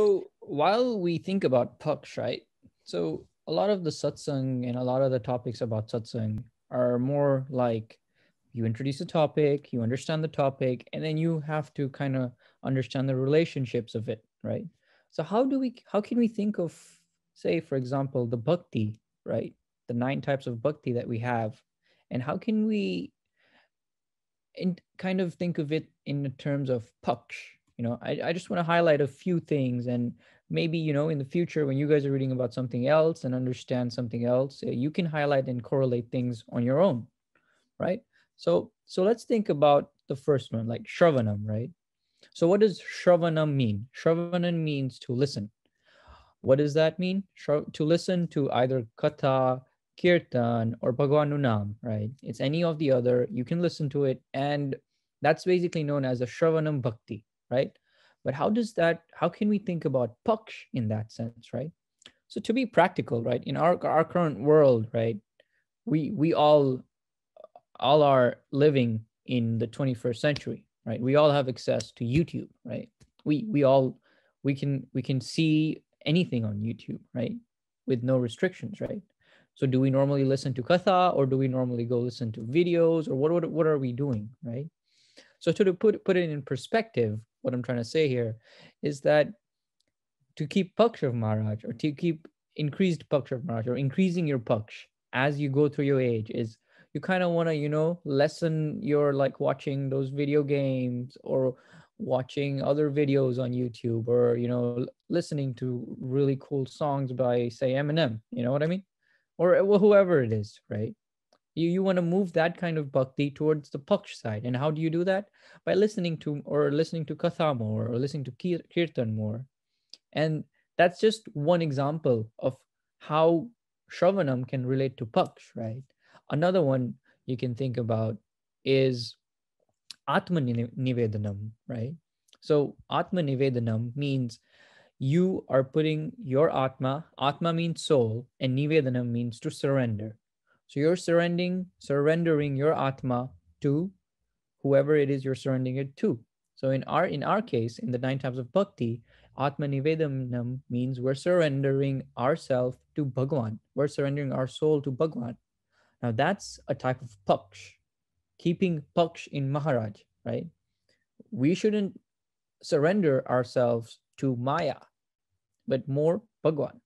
So while we think about paksh, right? So a lot of the satsang and a lot of the topics about satsang are more like you introduce a topic, you understand the topic, and then you have to kind of understand the relationships of it, right? So how do we how can we think of say for example the bhakti, right? The nine types of bhakti that we have and how can we in kind of think of it in the terms of paksh, you know, I, I just want to highlight a few things and maybe, you know, in the future when you guys are reading about something else and understand something else, uh, you can highlight and correlate things on your own, right? So, so let's think about the first one, like Shravanam, right? So what does Shravanam mean? Shravanam means to listen. What does that mean? To listen to either Katha, Kirtan, or Bhagwanunam, right? It's any of the other. You can listen to it. And that's basically known as a Shravanam Bhakti, right? But how does that, how can we think about Paksh in that sense, right? So to be practical, right, in our, our current world, right, we we all all are living in the 21st century, right? We all have access to YouTube, right? We we all we can we can see anything on YouTube, right? With no restrictions, right? So do we normally listen to katha or do we normally go listen to videos or what what, what are we doing, right? So to put put it in perspective, what I'm trying to say here is that to keep Pakshav Maharaj or to keep increased Pakshav Maharaj or increasing your Paksh as you go through your age is you kind of want to, you know, lessen your like watching those video games or watching other videos on YouTube or, you know, listening to really cool songs by say Eminem, you know what I mean? Or whoever it is, right? You, you want to move that kind of bhakti towards the paksh side. And how do you do that? By listening to or listening to katha more or listening to kirtan more. And that's just one example of how Shravanam can relate to paksh, right? Another one you can think about is Atma Nivedanam, right? So Atma Nivedanam means you are putting your Atma, Atma means soul, and Nivedanam means to surrender. So you're surrendering, surrendering your Atma to whoever it is you're surrendering it to. So in our in our case, in the nine types of bhakti, Atma Nivedanam means we're surrendering ourselves to Bhagwan. We're surrendering our soul to Bhagwan. Now that's a type of paksh, keeping paksh in Maharaj, right? We shouldn't surrender ourselves to Maya, but more Bhagwan.